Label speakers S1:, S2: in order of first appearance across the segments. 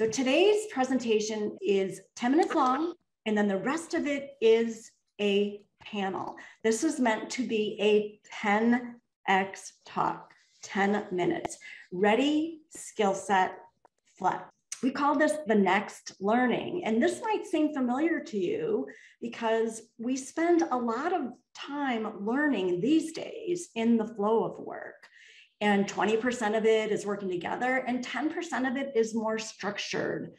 S1: So today's presentation is 10 minutes long, and then the rest of it is a panel. This is meant to be a 10x talk, 10 minutes. Ready, skill set, flex. We call this the next learning. And this might seem familiar to you because we spend a lot of time learning these days in the flow of work. And 20% of it is working together, and 10% of it is more structured.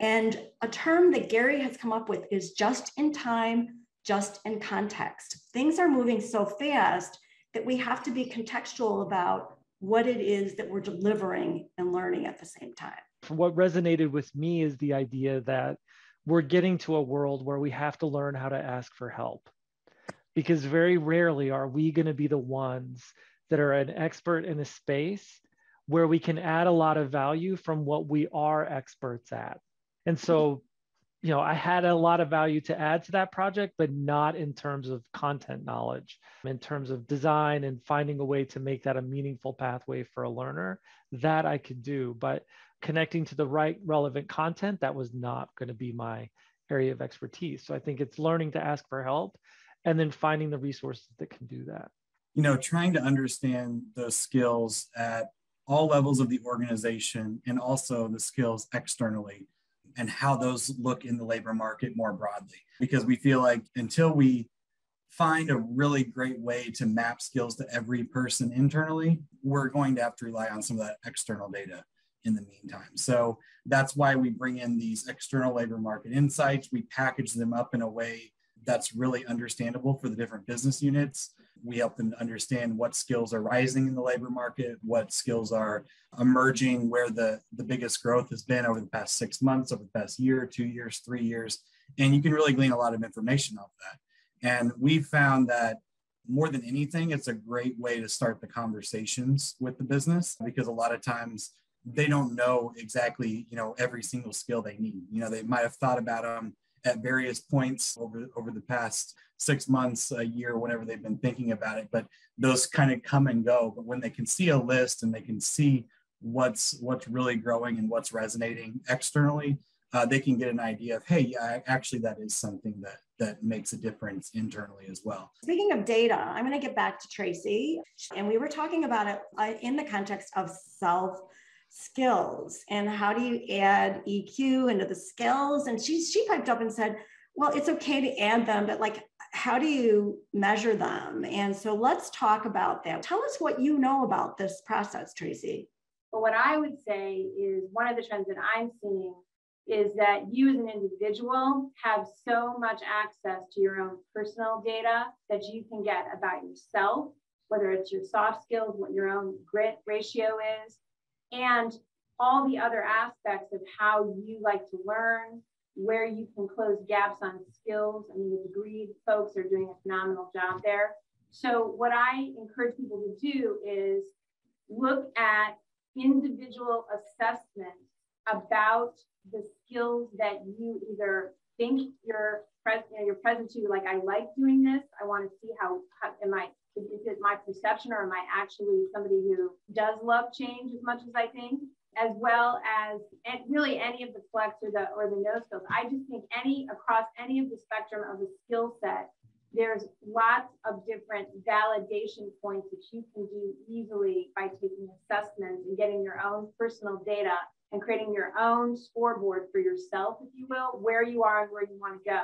S1: And a term that Gary has come up with is just in time, just in context. Things are moving so fast that we have to be contextual about what it is that we're delivering and learning at the same time.
S2: What resonated with me is the idea that we're getting to a world where we have to learn how to ask for help. Because very rarely are we going to be the ones that are an expert in a space where we can add a lot of value from what we are experts at. And so you know, I had a lot of value to add to that project, but not in terms of content knowledge, in terms of design and finding a way to make that a meaningful pathway for a learner. That I could do, but connecting to the right relevant content, that was not going to be my area of expertise. So I think it's learning to ask for help and then finding the resources that can do that.
S3: You know, trying to understand those skills at all levels of the organization and also the skills externally and how those look in the labor market more broadly. Because we feel like until we find a really great way to map skills to every person internally, we're going to have to rely on some of that external data in the meantime. So that's why we bring in these external labor market insights. We package them up in a way that's really understandable for the different business units we help them to understand what skills are rising in the labor market, what skills are emerging, where the, the biggest growth has been over the past six months, over the past year, two years, three years. And you can really glean a lot of information off that. And we found that more than anything, it's a great way to start the conversations with the business because a lot of times they don't know exactly, you know, every single skill they need. You know, they might have thought about them at various points over over the past six months, a year, whenever they've been thinking about it. But those kind of come and go. But when they can see a list and they can see what's what's really growing and what's resonating externally, uh, they can get an idea of, hey, yeah, actually, that is something that that makes a difference internally as well.
S1: Speaking of data, I'm going to get back to Tracy, and we were talking about it uh, in the context of self skills and how do you add EQ into the skills? And she she piped up and said, well, it's okay to add them, but like, how do you measure them? And so let's talk about that. Tell us what you know about this process, Tracy.
S4: Well, what I would say is one of the trends that I'm seeing is that you as an individual have so much access to your own personal data that you can get about yourself, whether it's your soft skills, what your own grit ratio is, and all the other aspects of how you like to learn, where you can close gaps on skills. I mean, the Degreed folks are doing a phenomenal job there. So, what I encourage people to do is look at individual assessments about the skills that you either think you're present, you know, you're present to, like I like doing this. I want to see how, how am I is it my perception or am I actually somebody who does love change as much as I think? As well as and really any of the flex or the or the know skills. I just think any across any of the spectrum of the skill set, there's lots of different validation points that you can do easily by taking assessments and getting your own personal data and creating your own scoreboard for yourself, if you will, where you are and where you want to go.